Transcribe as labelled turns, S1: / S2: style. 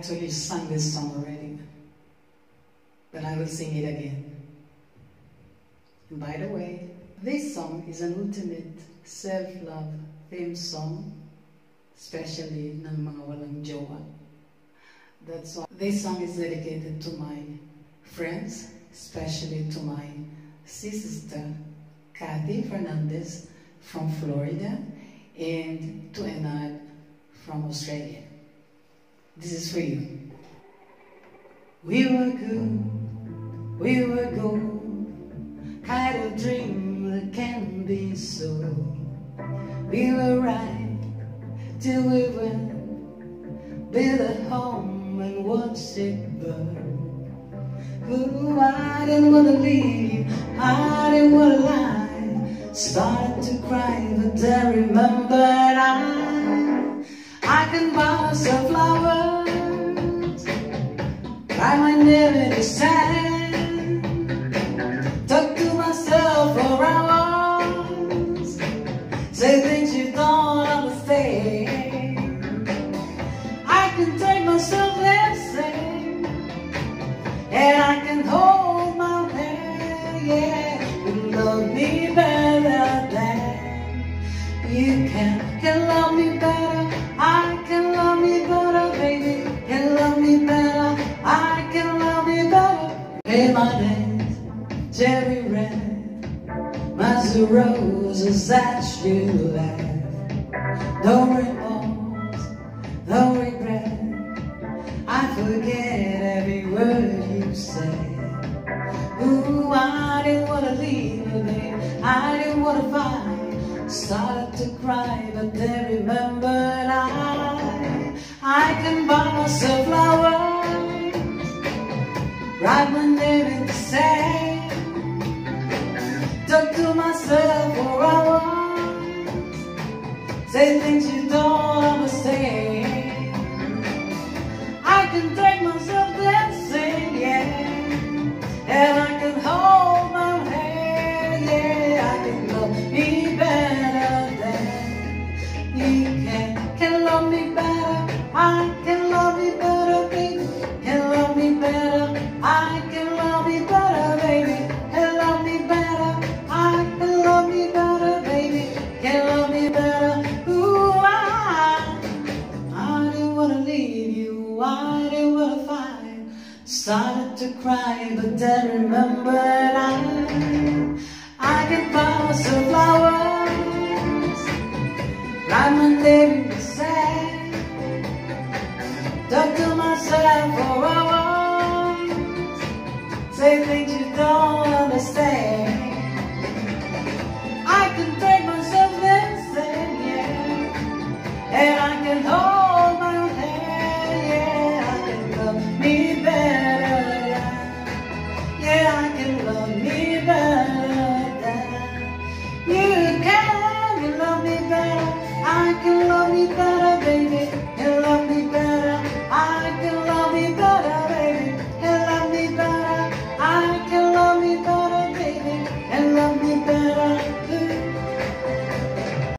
S1: actually sang this song already, but I will sing it again. And by the way, this song is an ultimate self-love theme song, especially ng mga walang jowa. That song, this song is dedicated to my friends, especially to my sister, Cathy Fernandez from Florida, and to Enard from Australia. This is for you. We were good, we were gold, kind of dream that can be so. We were right till we went, build a home and watch it burn. Ooh, I didn't wanna leave, I didn't wanna lie. Started to cry, but I remembered I, I can buy myself flowers, write my name in the sand, talk to myself for hours, say things you don't understand. I can take myself dancing, and I can hold my hand, yeah. You love me better than you can. Can love my roses that you left No remorse, no regret. I forget every word you say. Ooh, I didn't wanna leave again. I didn't wanna fight. Started to cry, but then remembered I, I can buy myself flowers, write my name in the sand, talk to myself for hours, say things you don't understand. I can take myself dancing, Started to cry, but then remembered I, I can buy myself flowers, write my name the sand, talk to myself for hours, say things you don't understand. love me better You can love me better I can love you better, baby.